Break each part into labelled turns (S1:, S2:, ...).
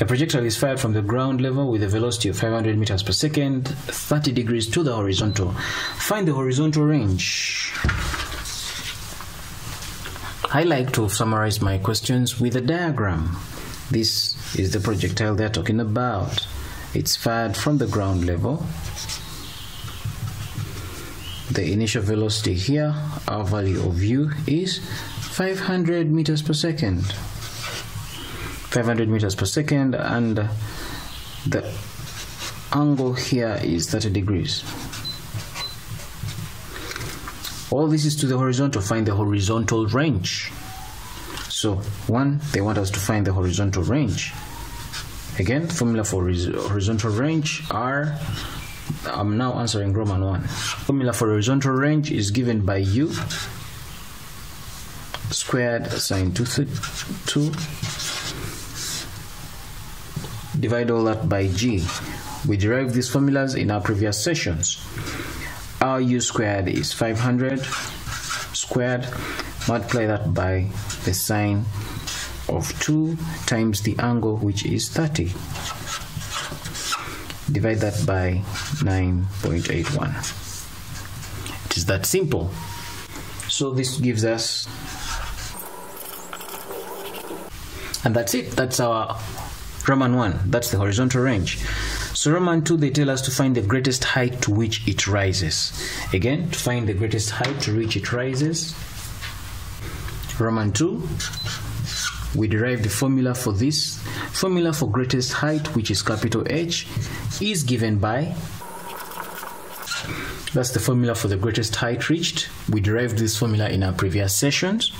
S1: A projectile is fired from the ground level with a velocity of 500 meters per second, 30 degrees to the horizontal. Find the horizontal range. I like to summarize my questions with a diagram. This is the projectile they're talking about. It's fired from the ground level. The initial velocity here, our value of u is 500 meters per second. 500 meters per second and the angle here is 30 degrees. All this is to the horizontal. Find the horizontal range. So, one, they want us to find the horizontal range. Again, formula for horizontal range are I'm now answering Roman 1. Formula for horizontal range is given by u squared sine 2, 2 divide all that by g. We derived these formulas in our previous sessions. Our u squared is 500 squared. Multiply that by the sine of 2 times the angle which is 30. Divide that by 9.81. It is that simple. So this gives us and that's it. That's our Roman 1. That's the horizontal range. So Roman 2, they tell us to find the greatest height to which it rises. Again, to find the greatest height to which it rises. Roman 2, we derive the formula for this. Formula for greatest height, which is capital H, is given by that's the formula for the greatest height reached. We derived this formula in our previous sessions.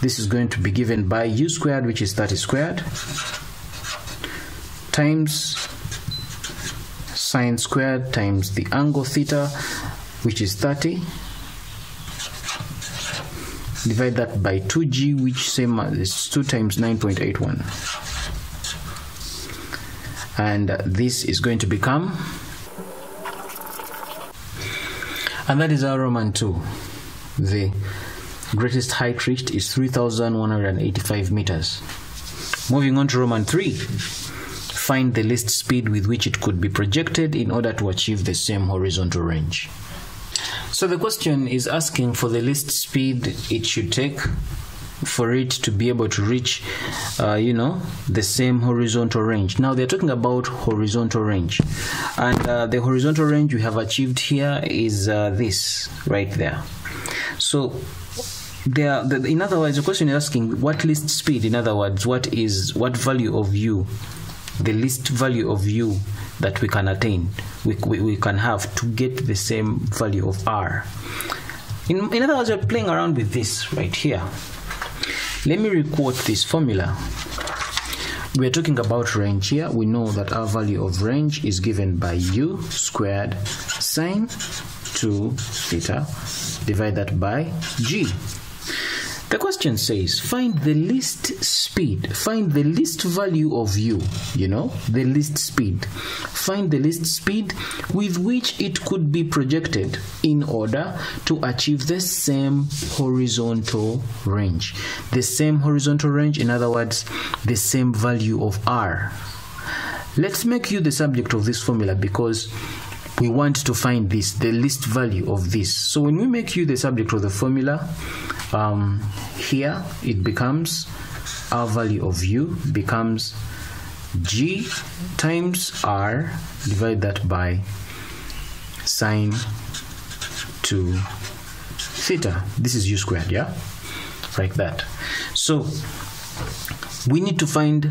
S1: This is going to be given by u squared, which is 30 squared, times sine squared times the angle theta, which is 30. Divide that by 2g, which same as 2 times 9.81. And this is going to become and that is our Roman 2. The greatest height reached is 3,185 meters. Moving on to Roman 3. Find the least speed with which it could be projected in order to achieve the same horizontal range. So the question is asking for the least speed it should take for it to be able to reach, uh, you know, the same horizontal range. Now they're talking about horizontal range, and uh, the horizontal range we have achieved here is uh, this right there. So there, the, in other words, the question is asking what least speed. In other words, what is what value of u, the least value of u that we can attain, we, we, we can have to get the same value of r. In, in other words, we're playing around with this right here. Let me requote this formula. We're talking about range here. We know that our value of range is given by u squared sine 2 theta. Divide that by g. The question says find the least speed, find the least value of u, you know, the least speed. Find the least speed with which it could be projected in order to achieve the same horizontal range. The same horizontal range, in other words, the same value of r. Let's make you the subject of this formula because we want to find this, the least value of this. So when we make you the subject of the formula, um, here it becomes our value of u becomes g times r divide that by sine 2 theta. This is u squared yeah? Like that. So we need to find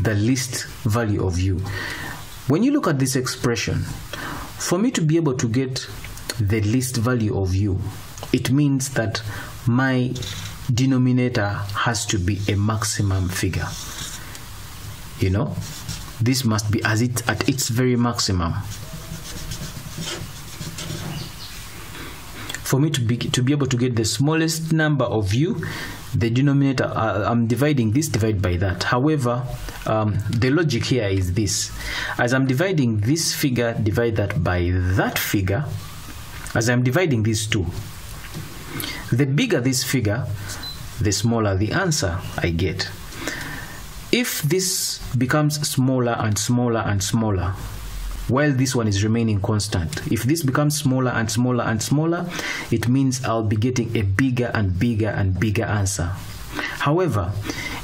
S1: the least value of u. When you look at this expression for me to be able to get the least value of u it means that my denominator has to be a maximum figure. You know, this must be as it at its very maximum. For me to be to be able to get the smallest number of u, the denominator uh, I'm dividing this divide by that. However, um, the logic here is this: as I'm dividing this figure, divide that by that figure. As I'm dividing these two, the bigger this figure, the smaller the answer I get. if this becomes smaller and smaller and smaller while this one is remaining constant. If this becomes smaller and smaller and smaller, it means I'll be getting a bigger and bigger and bigger answer. However,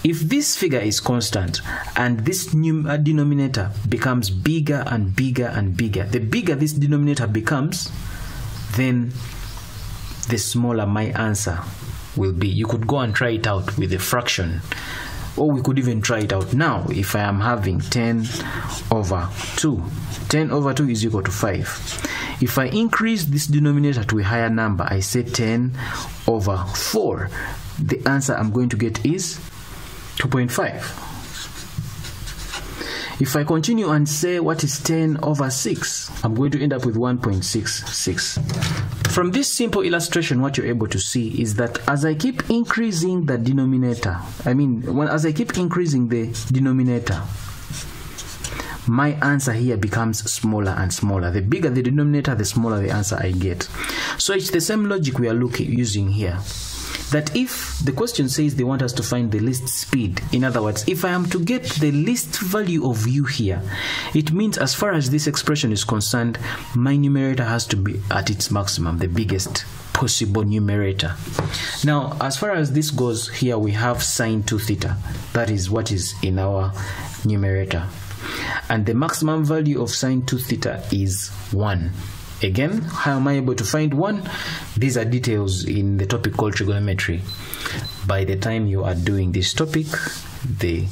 S1: if this figure is constant and this new uh, denominator becomes bigger and bigger and bigger, the bigger this denominator becomes, then the smaller my answer will be. You could go and try it out with a fraction or we could even try it out now if I am having 10 over 2 10 over 2 is equal to 5 if I increase this denominator to a higher number I say 10 over 4 the answer I'm going to get is 2.5 if I continue and say what is 10 over 6, I'm going to end up with 1.66. From this simple illustration, what you're able to see is that as I keep increasing the denominator, I mean, when, as I keep increasing the denominator, my answer here becomes smaller and smaller. The bigger the denominator, the smaller the answer I get. So it's the same logic we are looking using here that if the question says they want us to find the least speed, in other words, if I am to get the least value of u here, it means as far as this expression is concerned, my numerator has to be at its maximum, the biggest possible numerator. Now, as far as this goes, here we have sine 2 theta. That is what is in our numerator. And the maximum value of sine 2 theta is 1. Again, how am I able to find one? These are details in the topic called trigonometry. By the time you are doing this topic, the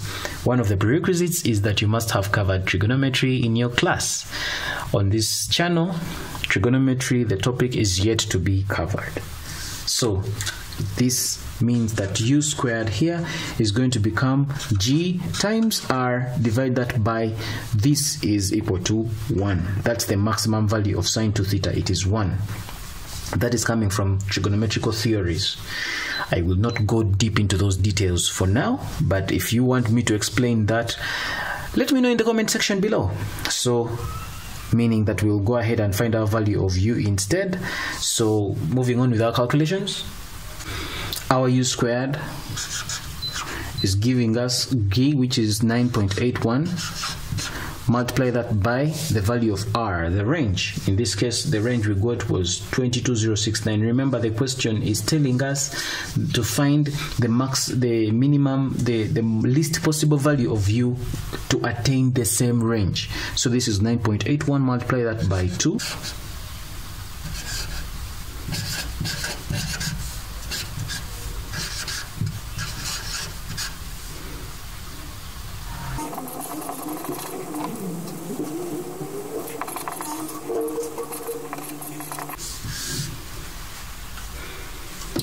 S1: one of the prerequisites is that you must have covered trigonometry in your class. On this channel, trigonometry, the topic is yet to be covered. So, this means that u squared here is going to become g times r divide that by this is equal to 1 that's the maximum value of sine 2 theta. It is 1 that is coming from trigonometrical theories. I will not go deep into those details for now but if you want me to explain that let me know in the comment section below. So meaning that we'll go ahead and find our value of u instead. So moving on with our calculations our u squared is giving us g which is 9.81 multiply that by the value of r the range. In this case the range we got was 22069 remember the question is telling us to find the max the minimum the the least possible value of u to attain the same range. So this is 9.81 multiply that by 2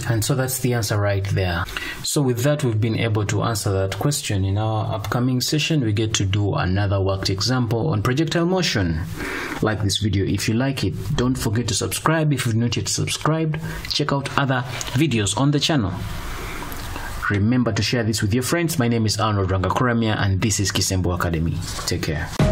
S1: And so that's the answer right there. So with that, we've been able to answer that question. In our upcoming session, we get to do another worked example on projectile motion. Like this video if you like it. Don't forget to subscribe if you've not yet subscribed. Check out other videos on the channel. Remember to share this with your friends. My name is Arnold Rangakuramia and this is Kisembo Academy. Take care.